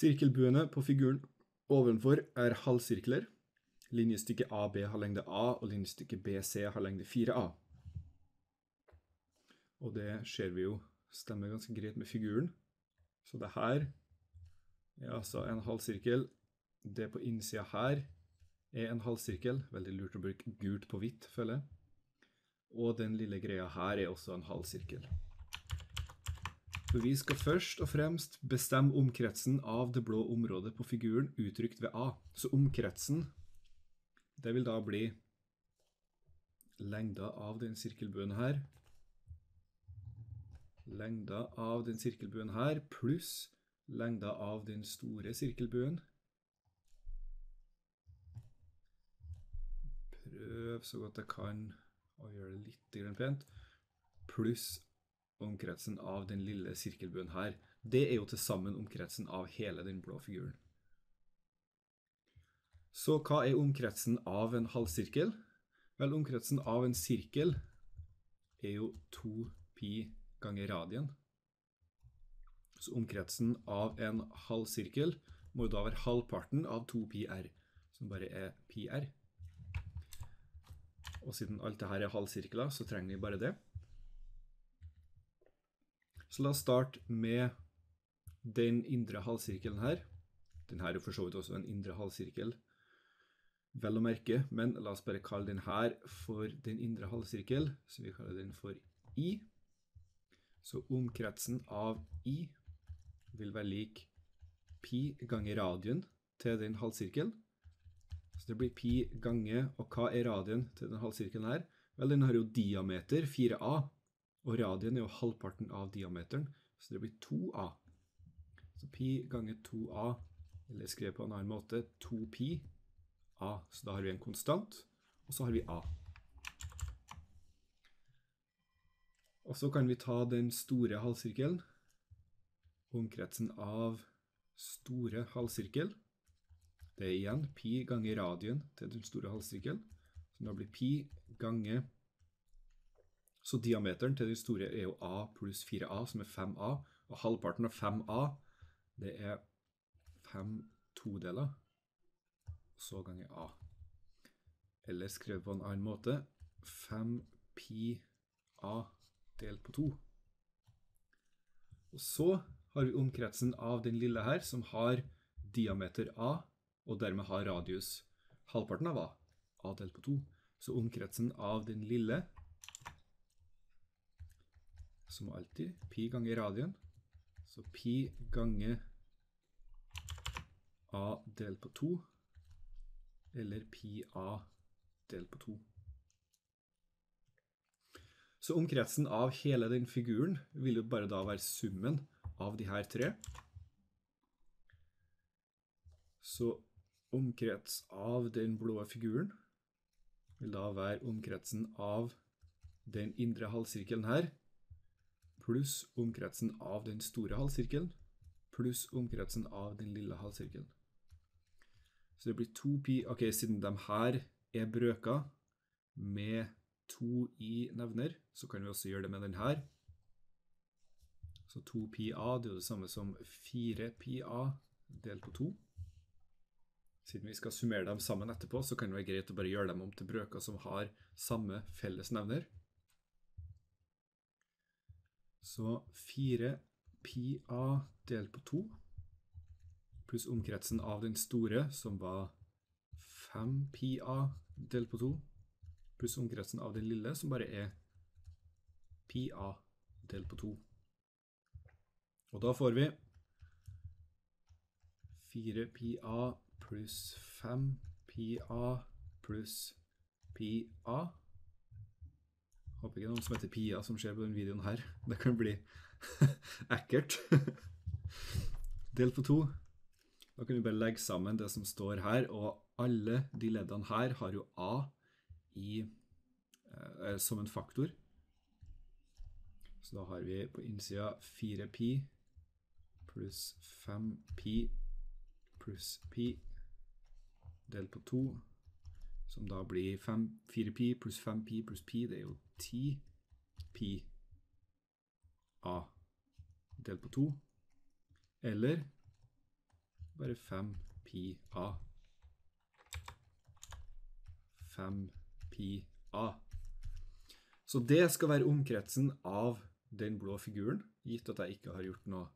Sirkelbuene på figuren ovenfor er halvsirkler. Linjestykket AB har lengde A, og linjestykket BC har lengde 4A. Og det ser vi jo stemmer ganske greit med figuren. Så det her er altså en halvsirkel. Det på innsida her er en halvsirkel. Veldig lurt å bruke gult på hvitt, føler jeg. Og den lille greia her er også en halvsirkel. For vi skal først og fremst bestemme omkretsen av det blå området på figuren uttrykt ved A. Så omkretsen, det vil da bli lengda av den sirkelbuen her. Lengda av den sirkelbuen her, pluss lengda av den store sirkelbuen. Prøv så godt jeg kan å gjøre det litt pent. Pluss omkretsen av den lille sirkelbuen her. Det er jo til sammen omkretsen av hele den blå figuren. Så hva er omkretsen av en halvsirkel? Vel, omkretsen av en sirkel er jo 2 pi ganger radien. Så omkretsen av en halvsirkel må jo da være halvparten av 2 pi r, som bare er pi r. Og siden alt dette er halvsirkler, så trenger vi bare det. Så la oss starte med den indre halvsirkelen her. Den her er for så vidt også en indre halvsirkel, vel å merke, men la oss bare kalle den her for den indre halvsirkel, så vi kaller den for I. Så omkretsen av I vil være lik pi ganger radien til den halvsirkelen. Så det blir pi ganger, og hva er radien til den halvsirkelen her? Vel, den har jo diameter 4a, og radien er jo halvparten av diameteren, så det blir 2a. Så pi ganger 2a, eller skrevet på en annen måte, 2pi a. Så da har vi en konstant, og så har vi a. Og så kan vi ta den store halvsirkelen, omkretsen av store halvsirkel. Det er igjen pi ganger radien til den store halvsirkelen. Så da blir pi ganger Så diameteren til den store er jo a pluss 4a, som er 5a. Og halvparten av 5a, det er 5 todeler, så ganger a. Eller skrevet på en annen måte 5 pi a delt på 2. Og så har vi omkretsen av den lille her, som har diameter a og dermed har radius halvparten av a, a delt på 2. Så omkretsen av den lille, som alltid, pi ganger radien, så pi ganger a delt på 2, eller pi a delt på 2. Så omkretsen av hele den figuren vil jo bare da være summen av de her tre. Så omkrets av den blå figuren vil da være omkretsen av den indre halvsirkelen her, pluss omkretsen av den store halvsirkelen, pluss omkretsen av den lille halvsirkelen. Så det blir 2 pi, ok, siden de her er brøker med 2 i nevner, så kan vi også gjøre det med den her. Så 2 pi a, det er jo det samme som 4 pi a delt på 2. Siden vi skal summere dem sammen etterpå, så kan det være greit å bare gjøre dem om til brøker som har samme fellesnevner. Så 4 pi a delt på 2 pluss omkretsen av den store, som var 5 pi a delt på 2, pluss omkretsen av den lille, som bare er pi a delt på 2. Og da får vi 4 pi a pluss 5 pi a pluss pi a. Håper ikke noen som heter Pia som ser på denne videoen her. Det kan bli ekkelt. Delt på to. Da kan vi bare legge sammen det som står her, og alle de leddene her har jo a i, eh, som en faktor. Så da har vi på innsida 4 pi pluss 5 pi pluss pi delt på 2, som da blir 4pi pluss 5pi pluss pi, det er jo 10 pi a delt på 2. Eller bare 5 pi a. 5 pi a. Så det skal være omkretsen av den blå figuren, gitt at jeg ikke har gjort noe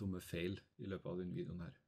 dumme feil i løpet av denne videoen her.